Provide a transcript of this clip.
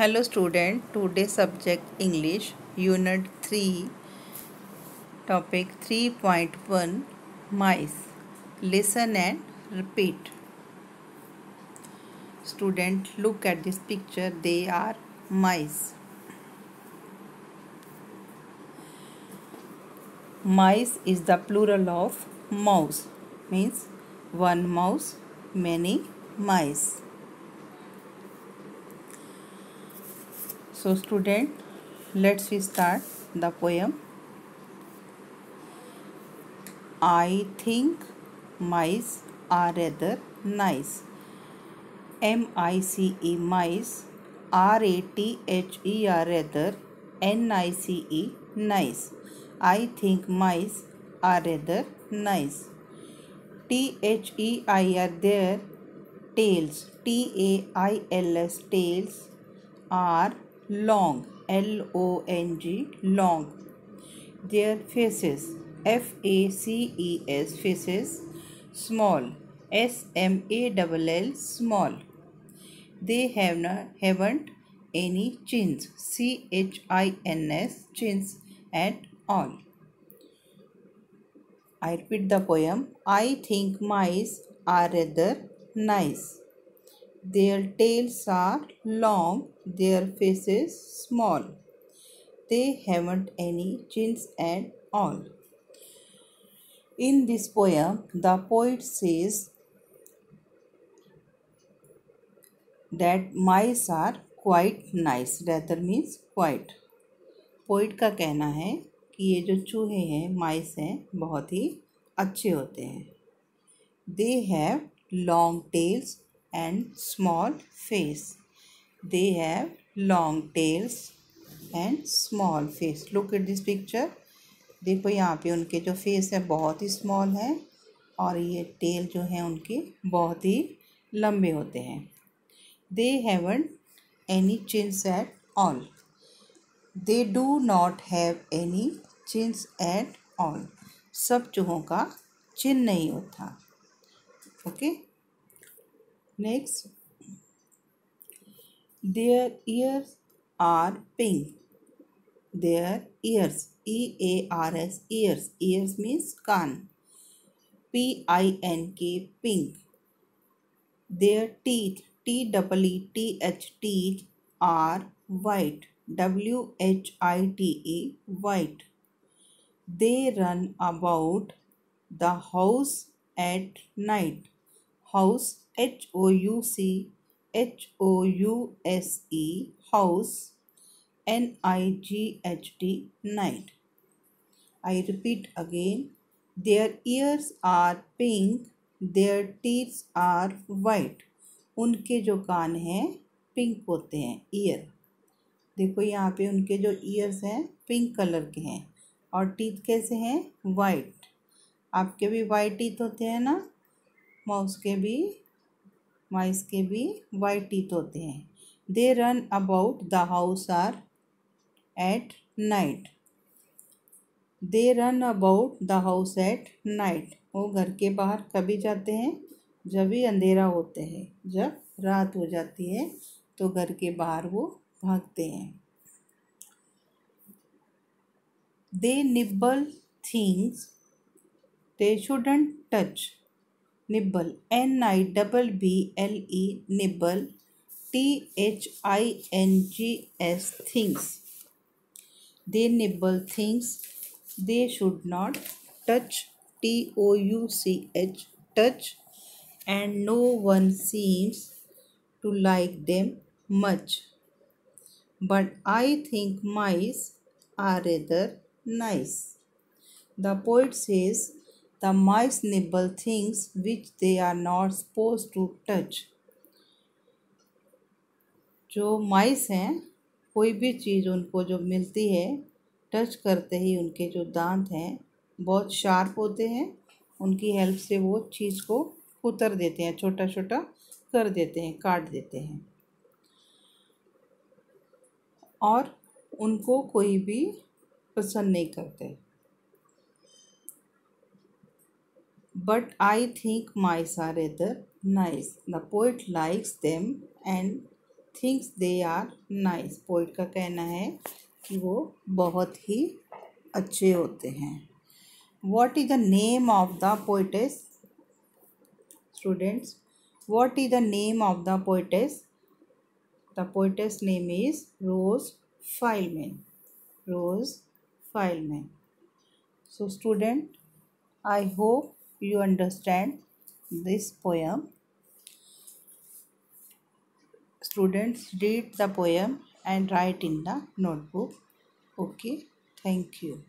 hello student today subject english unit 3 topic 3.1 mice. Listen and repeat. Student look at this picture they are mice. Mice is the plural of mouse means one mouse many mice so student let's we start the poem. I think mice are rather nice. M i c e mice r a t h e r rather n i c e nice. I think mice are rather nice. T h e i r their tails. T a i l s tails are long L O N G long. Their faces F A C E S faces small S M A L L small. They have not haven't any chins C H I N S chins at all. I repeat the poem. I think mice are rather nice their tails are long, their faces small. They haven't any chins at all. In this poem, the poet says that mice are quite nice. Rather means quite. Poet का कहना है कि ये जो चूहे हैं माइस हैं बहुत ही अच्छे होते हैं they have long tails and small face. They have long tails and small face. Look at this picture. देखो यहाँ पे उनके जो फेस है, बहुत ही स्मॉल है और ये टेल जो है, उनके बहुत ही लंबे होते हैं they haven't any chins at all they do not have any chins at all सब चूहों का चिन्ह नहीं होता okay okay? Next, their ears are pink. Their ears, E A R S, ears. Ears means kan. P I N K, pink. Their teeth, T W E T H, teeth are white. W H I T E, white. They run about the house at night. House H O U C H O U S E house N I G H T night. I repeat again their ears are pink their teeth are white उनके जो कान हैं pink होते हैं year देखो यहाँ पे उनके जो ईयर्स हैं पिंक कलर के हैं और टीथ कैसे हैं वाइट आपके भी वाइट टीथ होते हैं ना माउस के भी माइस के भी वाइट टीथ होते हैं। They run about the house are at night they run about the house at night वो घर के बाहर कभी जाते हैं, जब भी अंधेरा होते हैं, जब रात हो जाती है तो घर के बाहर वो भागते हैं। They nibble things they shouldn't touch nibble. N i double b l e. Nibble. T h i n g s. Things. They nibble things. They should not touch. T o u c h. Touch. And no one seems to like them much. But i think mice are rather nice. The poet says The mice nibble things which they are not supposed to touch. जो mice हैं, कोई भी चीज़ उनको जो मिलती है touch करते ही उनके जो दांत हैं, बहुत शार्प होते हैं, उनकी हेल्प से वो चीज़ को उतर देते हैं छोटा छोटा कर देते हैं, काट देते हैं और उनको कोई भी पसंद नहीं करते but I think mice are rather nice. The poet likes them and thinks they are nice poet का कहना है कि वो बहुत ही अच्छे होते हैं। What is the name of the poetess students what is the name of the poetess the poetess name is Rose Fyleman Rose Fyleman so student, i hope you understand this poem? Students read the poem and write in the notebook. Okay thank you